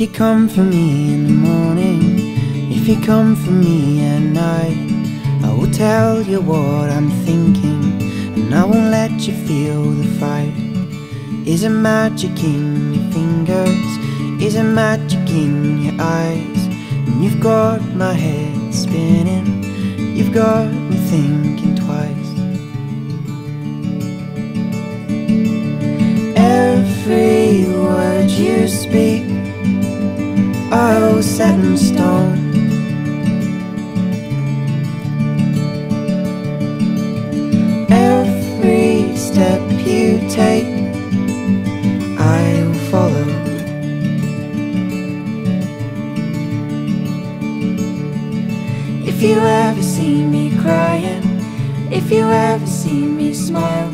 you come for me in the morning, if you come for me at night, I will tell you what I'm thinking, and I won't let you feel the fright. Is it magic in your fingers? Is it magic in your eyes? And you've got my head spinning, you've got me thinking you ever see me crying If you ever see me smile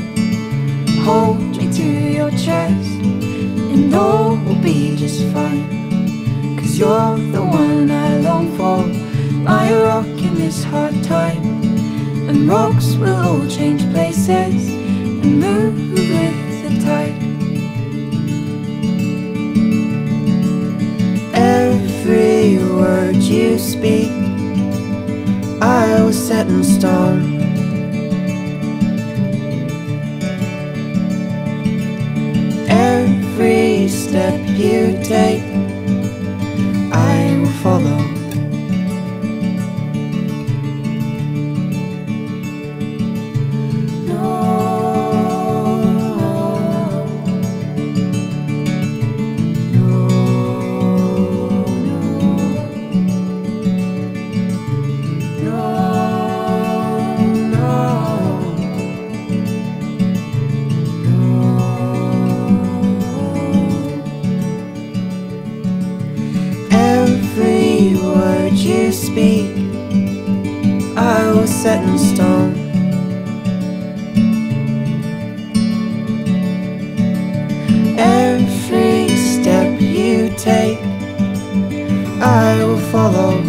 Hold me to your chest And all will be just fine. Cause you're the one I long for. My rock in this hard time. And rocks will all change places And move with the tide. Every word you speak In stone Every step you take, speak, I was set in stone. Every step you take, I will follow.